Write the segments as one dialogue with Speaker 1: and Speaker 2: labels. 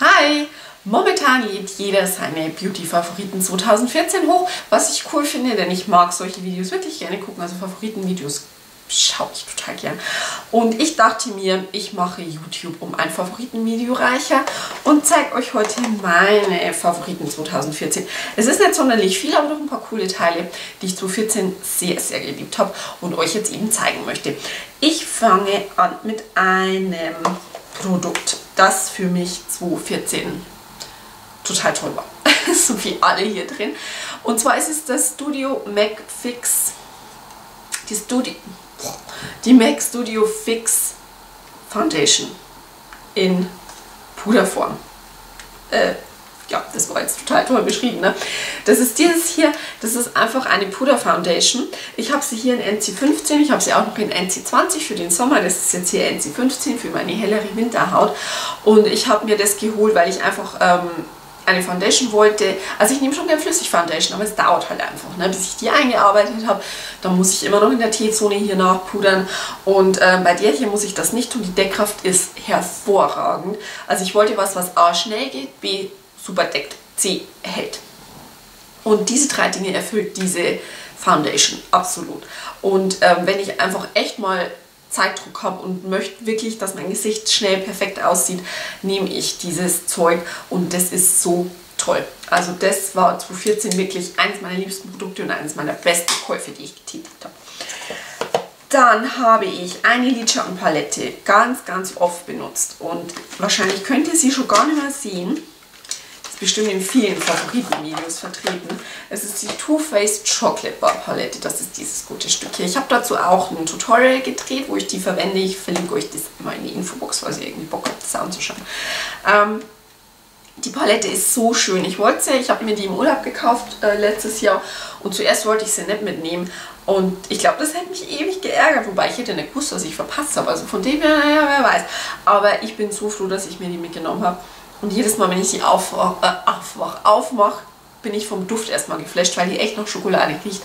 Speaker 1: Hi! Momentan lädt jeder seine Beauty-Favoriten 2014 hoch, was ich cool finde, denn ich mag solche Videos wirklich gerne gucken, also Favoriten-Videos schaue ich total gern. Und ich dachte mir, ich mache YouTube um ein Favoritenvideo reicher und zeige euch heute meine Favoriten 2014. Es ist nicht sonderlich viel, aber doch ein paar coole Teile, die ich 2014 sehr, sehr geliebt habe und euch jetzt eben zeigen möchte. Ich fange an mit einem Produkt, das für mich 2014 total toll war. so wie alle hier drin. Und zwar ist es das Studio Mac Fix. Die Studio, die Mac Studio Fix Foundation in Puderform. Äh, ja, das war jetzt total toll beschrieben. Ne? Das ist dieses hier, das ist einfach eine Puder Foundation. Ich habe sie hier in NC15, ich habe sie auch noch in NC20 für den Sommer. Das ist jetzt hier NC15 für meine hellere Winterhaut. Und ich habe mir das geholt, weil ich einfach ähm, eine Foundation wollte. Also ich nehme schon gerne Flüssig Foundation, aber es dauert halt einfach, ne, bis ich die eingearbeitet habe. Dann muss ich immer noch in der T-Zone hier nachpudern und äh, bei der hier muss ich das nicht tun. Die Deckkraft ist hervorragend. Also ich wollte was, was A schnell geht, B super deckt, C hält. Und diese drei Dinge erfüllt diese Foundation absolut. Und ähm, wenn ich einfach echt mal Zeitdruck habe und möchte wirklich, dass mein Gesicht schnell perfekt aussieht, nehme ich dieses Zeug und das ist so toll. Also das war 2014 wirklich eines meiner liebsten Produkte und eines meiner besten Käufe, die ich getätigt habe. Dann habe ich eine Lidschattenpalette ganz, ganz oft benutzt und wahrscheinlich könnt ihr sie schon gar nicht mehr sehen bestimmt in vielen Favoritenvideos vertreten. Es ist die Too Faced Chocolate Bar Palette. Das ist dieses gute Stück hier. Ich habe dazu auch ein Tutorial gedreht, wo ich die verwende. Ich verlinke euch das immer in die Infobox, falls ihr irgendwie Bock habt, das anzuschauen. Ähm, die Palette ist so schön. Ich wollte sie, ich habe mir die im Urlaub gekauft äh, letztes Jahr und zuerst wollte ich sie nicht mitnehmen und ich glaube, das hätte mich ewig geärgert, wobei ich hätte nicht gewusst, was ich verpasst habe. Also von dem her, ja, wer weiß. Aber ich bin so froh, dass ich mir die mitgenommen habe. Und jedes Mal, wenn ich sie aufwach, äh, aufwach, aufmache, bin ich vom Duft erstmal geflasht, weil die echt noch Schokolade riecht.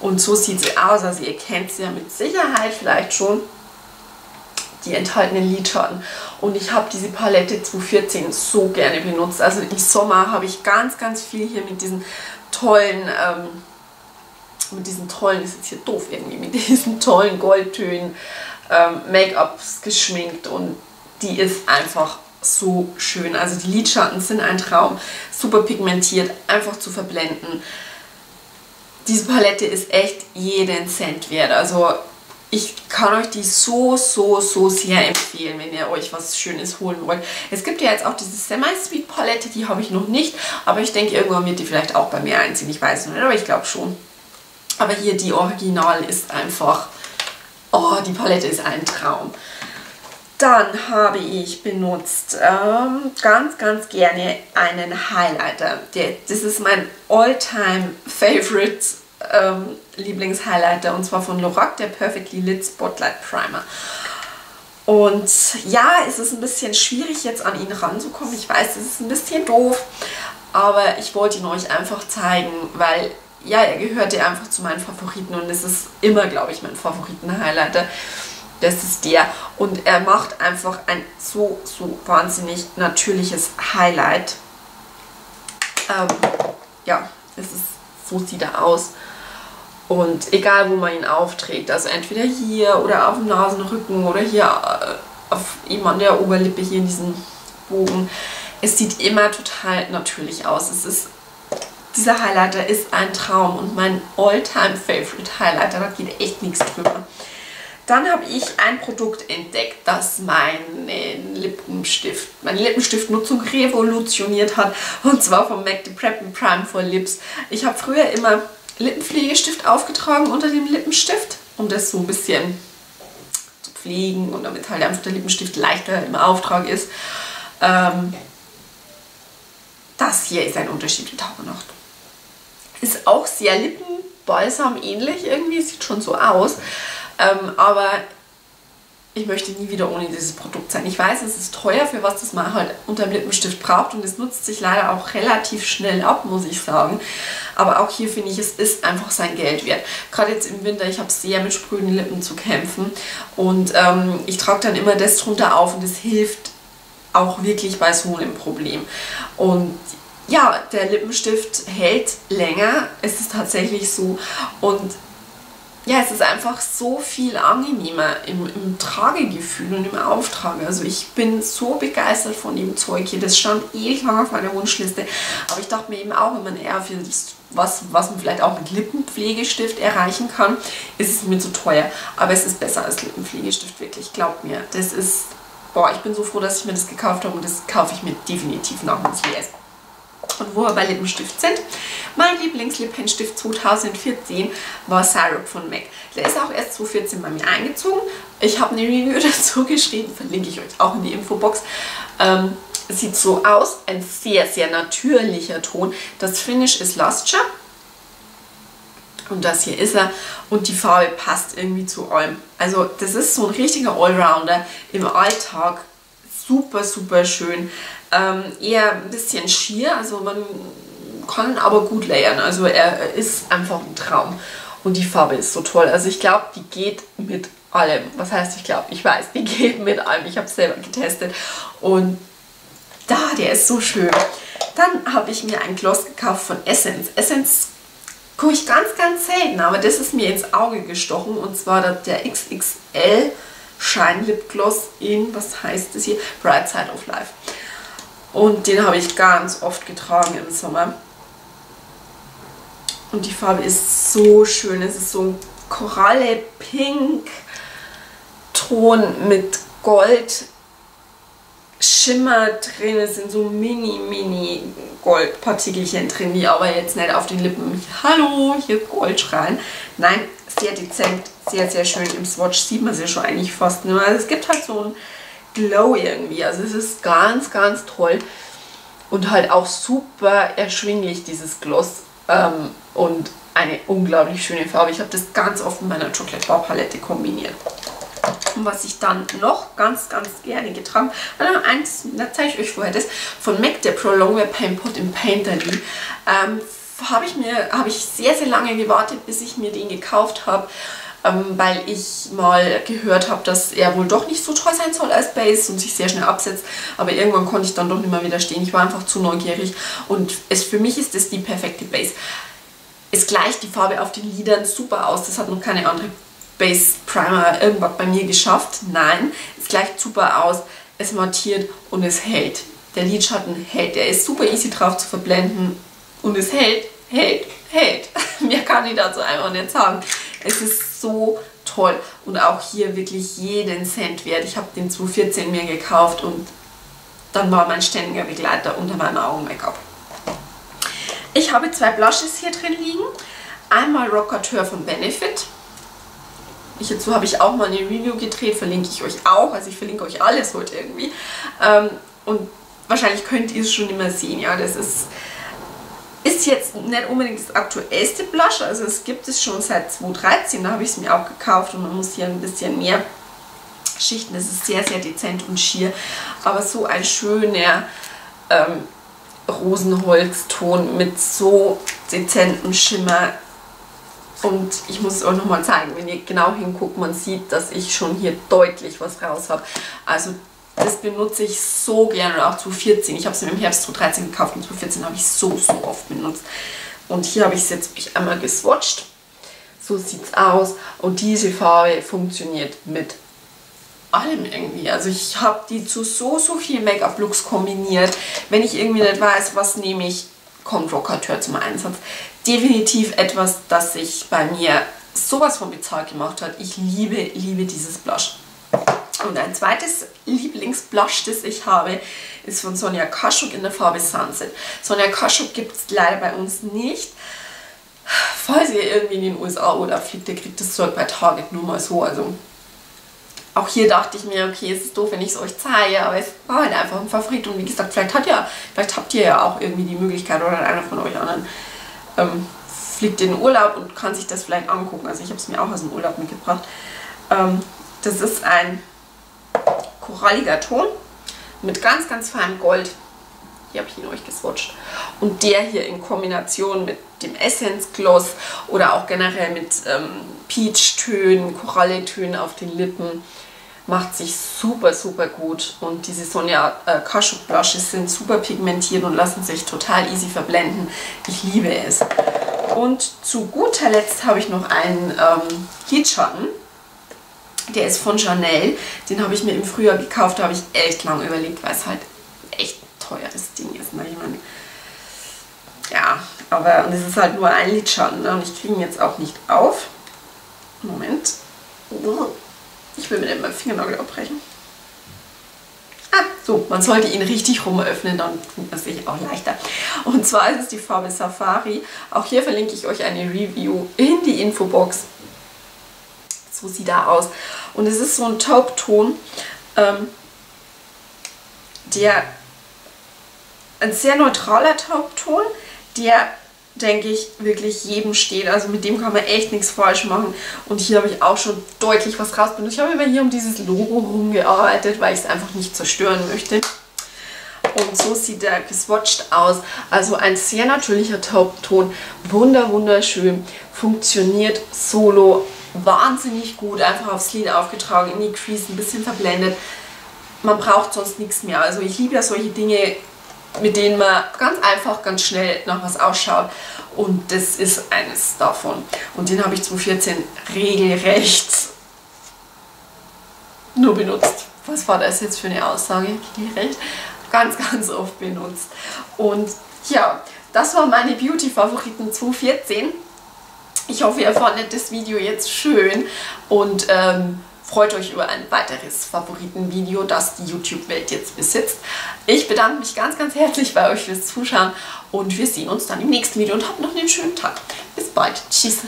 Speaker 1: Und so sieht sie aus. Also ihr kennt sie ja mit Sicherheit vielleicht schon, die enthaltenen Lidschatten. Und ich habe diese Palette 2014 so gerne benutzt. Also im Sommer habe ich ganz, ganz viel hier mit diesen tollen, ähm, mit diesen tollen, ist jetzt hier doof irgendwie, mit diesen tollen Goldtönen ähm, Make-ups geschminkt. Und die ist einfach so schön. Also die Lidschatten sind ein Traum, super pigmentiert, einfach zu verblenden. Diese Palette ist echt jeden Cent wert. Also ich kann euch die so, so, so sehr empfehlen, wenn ihr euch was Schönes holen wollt. Es gibt ja jetzt auch diese Semi-Sweet Palette, die habe ich noch nicht, aber ich denke, irgendwann wird die vielleicht auch bei mir einziehen. Ich weiß noch nicht, aber ich glaube schon. Aber hier die Original ist einfach, oh, die Palette ist ein Traum. Dann habe ich benutzt ähm, ganz, ganz gerne einen Highlighter. Das ist mein all-time favorite ähm, Lieblingshighlighter und zwar von Lorac, der Perfectly Lit Spotlight Primer. Und ja, es ist ein bisschen schwierig jetzt an ihn ranzukommen. Ich weiß, es ist ein bisschen doof, aber ich wollte ihn euch einfach zeigen, weil ja, er gehörte einfach zu meinen Favoriten und es ist immer, glaube ich, mein Favoriten-Highlighter. Das ist der. Und er macht einfach ein so, so wahnsinnig natürliches Highlight. Ähm, ja, es ist, so sieht er aus. Und egal, wo man ihn aufträgt, also entweder hier oder auf dem Nasenrücken oder hier äh, auf eben an der Oberlippe, hier in diesem Bogen, es sieht immer total natürlich aus. Es ist, dieser Highlighter ist ein Traum und mein all-time favorite Highlighter, da geht echt nichts drüber. Dann habe ich ein Produkt entdeckt, das meinen Lippenstift, meine Lippenstiftnutzung revolutioniert hat. Und zwar vom MAC The Prep Prime for Lips. Ich habe früher immer Lippenpflegestift aufgetragen unter dem Lippenstift, um das so ein bisschen zu pflegen und damit halt einfach der Lippenstift leichter im Auftrag ist. Ähm, das hier ist ein Unterschied wie Tag und Nacht. Ist auch sehr Lippenbalsam ähnlich irgendwie, sieht schon so aus. Ähm, aber ich möchte nie wieder ohne dieses Produkt sein. Ich weiß, es ist teuer, für was das man halt unter dem Lippenstift braucht und es nutzt sich leider auch relativ schnell ab, muss ich sagen. Aber auch hier finde ich, es ist einfach sein Geld wert. Gerade jetzt im Winter, ich habe sehr mit sprühenden Lippen zu kämpfen und ähm, ich trage dann immer das drunter auf und es hilft auch wirklich bei so einem Problem. Und ja, der Lippenstift hält länger, es ist tatsächlich so. Und ja, es ist einfach so viel angenehmer im, im Tragegefühl und im Auftrag. Also ich bin so begeistert von dem Zeug hier. Das stand ewig lang auf meiner Wunschliste. Aber ich dachte mir eben auch, wenn man eher für was, was man vielleicht auch mit Lippenpflegestift erreichen kann, ist es mir zu teuer. Aber es ist besser als Lippenpflegestift, wirklich. Glaubt mir. Das ist, boah, ich bin so froh, dass ich mir das gekauft habe und das kaufe ich mir definitiv nach dem CS. Und wo wir bei Lippenstift sind, mein Lieblingslippenstift 2014 war Syrup von MAC. Der ist auch erst 2014 bei mir eingezogen. Ich habe eine Review dazu geschrieben, verlinke ich euch auch in die Infobox. Ähm, sieht so aus, ein sehr, sehr natürlicher Ton. Das Finish ist Luster. Und das hier ist er. Und die Farbe passt irgendwie zu allem. Also das ist so ein richtiger Allrounder im Alltag. Super, super schön. Ähm, eher ein bisschen schier, also man kann aber gut layern. Also er ist einfach ein Traum. Und die Farbe ist so toll. Also ich glaube, die geht mit allem. Was heißt ich glaube? Ich weiß, die geht mit allem. Ich habe es selber getestet. Und da, der ist so schön. Dann habe ich mir ein Gloss gekauft von Essence. Essence gucke ich ganz, ganz selten, aber das ist mir ins Auge gestochen. Und zwar der XXL Shine Lip Gloss in, was heißt das hier? Bright Side of Life. Und den habe ich ganz oft getragen im Sommer. Und die Farbe ist so schön. Es ist so ein Koralle-Pink-Ton mit Gold. Schimmer drin, es sind so mini, mini Goldpartikelchen drin, die aber jetzt nicht auf den Lippen, hallo, hier Gold rein. Nein, sehr dezent, sehr, sehr schön. Im Swatch sieht man sie schon eigentlich fast mehr. Also es gibt halt so ein Glow irgendwie. Also es ist ganz, ganz toll und halt auch super erschwinglich, dieses Gloss ähm, und eine unglaublich schöne Farbe. Ich habe das ganz oft mit meiner Chocolate Bar Palette kombiniert. Und was ich dann noch ganz, ganz gerne getragen habe, eins, da zeige ich euch vorher das, von MAC, der Prolongwear Paint Pot im Painterly, ähm, habe ich mir, habe ich sehr, sehr lange gewartet, bis ich mir den gekauft habe ähm, weil ich mal gehört habe, dass er wohl doch nicht so toll sein soll als Base und sich sehr schnell absetzt. Aber irgendwann konnte ich dann doch nicht mehr widerstehen. Ich war einfach zu neugierig und es, für mich ist das die perfekte Base. Es gleicht die Farbe auf den Lidern super aus. Das hat noch keine andere Base Primer irgendwas bei mir geschafft. Nein, es gleicht super aus. Es mattiert und es hält. Der Lidschatten hält. Der ist super easy drauf zu verblenden und es hält, hält, hält. Mehr kann ich dazu einfach nicht sagen. Es ist so toll und auch hier wirklich jeden Cent wert. Ich habe den 2014 mir gekauft und dann war mein ständiger Begleiter unter meinem Augen-Make-up. Ich habe zwei Blushes hier drin liegen. Einmal Rockateur von Benefit. Dazu habe ich auch mal eine Review gedreht, verlinke ich euch auch. Also ich verlinke euch alles heute irgendwie. Ähm, und wahrscheinlich könnt ihr es schon immer sehen. Ja, das ist ist jetzt nicht unbedingt das aktuellste Blush, also es gibt es schon seit 2013, da habe ich es mir auch gekauft und man muss hier ein bisschen mehr schichten. Das ist sehr, sehr dezent und schier, aber so ein schöner ähm, Rosenholzton mit so dezentem Schimmer. Und ich muss es euch nochmal zeigen, wenn ihr genau hinguckt, man sieht, dass ich schon hier deutlich was raus habe. Also das benutze ich so gerne, oder auch 2014. Ich habe es im Herbst 2013 gekauft und 2014 habe ich so, so oft benutzt. Und hier habe ich es jetzt einmal geswatcht. So sieht es aus. Und diese Farbe funktioniert mit allem irgendwie. Also ich habe die zu so, so viel Make-up-Looks kombiniert. Wenn ich irgendwie nicht weiß, was nehme ich, kommt Rockateur zum Einsatz. Definitiv etwas, das sich bei mir sowas von bezahlt gemacht hat. Ich liebe, liebe dieses Blush. Und ein zweites Lieblingsblush, das ich habe, ist von Sonja Kaschuk in der Farbe Sunset. Sonja Kaschuk gibt es leider bei uns nicht. Falls ihr irgendwie in den USA oder fliegt, ihr kriegt das Zeug bei Target nur mal so. Also auch hier dachte ich mir, okay, es ist doof, wenn ich es euch zeige, aber es war halt einfach ein Favorit. Und wie gesagt, vielleicht, hat ja, vielleicht habt ihr ja auch irgendwie die Möglichkeit oder einer von euch anderen ähm, fliegt in den Urlaub und kann sich das vielleicht angucken. Also ich habe es mir auch aus dem Urlaub mitgebracht. Ähm, das ist ein koralliger Ton mit ganz, ganz feinem Gold. Hier habe ich ihn euch geswatcht. Und der hier in Kombination mit dem Essence Gloss oder auch generell mit ähm, Peach-Tönen, Koralletönen auf den Lippen. macht sich super, super gut. Und diese Sonja äh, Kaschu Blushes sind super pigmentiert und lassen sich total easy verblenden. Ich liebe es. Und zu guter Letzt habe ich noch einen ähm, Lidschatten. Der ist von Chanel. Den habe ich mir im Frühjahr gekauft. Da habe ich echt lange überlegt, weil es halt echt teures Ding ist. Ne? Ich meine, ja, aber und es ist halt nur ein Lidschatten. Ne? Und ich kriege ihn jetzt auch nicht auf. Moment. Ich will mir den Fingernagel abbrechen. Ah, so, man sollte ihn richtig rum öffnen, dann tut man sich auch leichter. Und zwar ist es die Farbe Safari. Auch hier verlinke ich euch eine Review in die Infobox. So sieht er aus. Und es ist so ein Taubton, ähm, der ein sehr neutraler Taubton, der denke ich, wirklich jedem steht. Also mit dem kann man echt nichts falsch machen. Und hier habe ich auch schon deutlich was rausbenutzt. Ich habe immer hier um dieses Logo rumgearbeitet, weil ich es einfach nicht zerstören möchte. Und so sieht der geswatcht aus. Also ein sehr natürlicher Taubton. Wunder, wunderschön. Funktioniert solo wahnsinnig gut. Einfach aufs Lid aufgetragen, in die Crease, ein bisschen verblendet. Man braucht sonst nichts mehr. Also ich liebe ja solche Dinge, mit denen man ganz einfach, ganz schnell nach was ausschaut. Und das ist eines davon. Und den habe ich 2014 regelrecht nur benutzt. Was war das jetzt für eine Aussage? Regelrecht. Ganz, ganz oft benutzt. Und ja, das waren meine Beauty-Favoriten 2014. Ich hoffe, ihr fandet das Video jetzt schön und ähm, Freut euch über ein weiteres Favoritenvideo, das die YouTube-Welt jetzt besitzt. Ich bedanke mich ganz, ganz herzlich bei euch fürs Zuschauen und wir sehen uns dann im nächsten Video und habt noch einen schönen Tag. Bis bald. Tschüss.